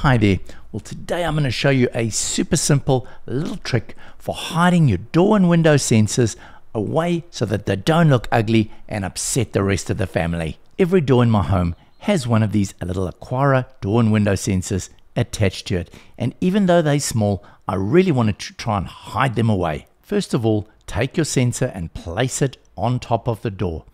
Hi there. Well, today I'm going to show you a super simple little trick for hiding your door and window sensors away so that they don't look ugly and upset the rest of the family. Every door in my home has one of these little Aqara door and window sensors attached to it. And even though they're small, I really wanted to try and hide them away. First of all, take your sensor and place it on top of the door.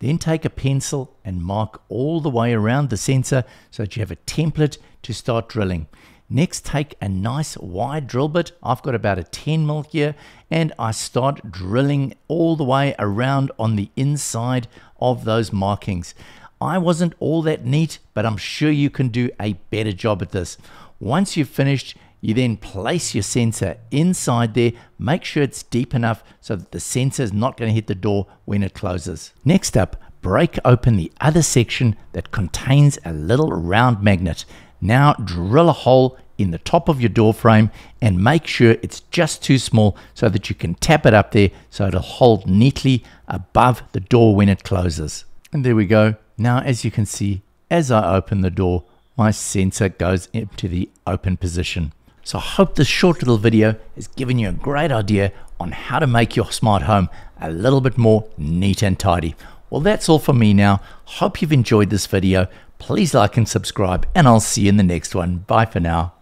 Then take a pencil and mark all the way around the sensor so that you have a template to start drilling. Next, take a nice wide drill bit. I've got about a 10 mil here, and I start drilling all the way around on the inside of those markings. I wasn't all that neat, but I'm sure you can do a better job at this. Once you've finished, you then place your sensor inside there. Make sure it's deep enough so that the sensor is not going to hit the door when it closes. Next up, break open the other section that contains a little round magnet. Now drill a hole in the top of your door frame and make sure it's just too small so that you can tap it up there so it'll hold neatly above the door when it closes. And there we go. Now as you can see, as I open the door, my sensor goes into the open position. So I hope this short little video has given you a great idea on how to make your smart home a little bit more neat and tidy. Well, that's all from me now. Hope you've enjoyed this video. Please like and subscribe, and I'll see you in the next one. Bye for now.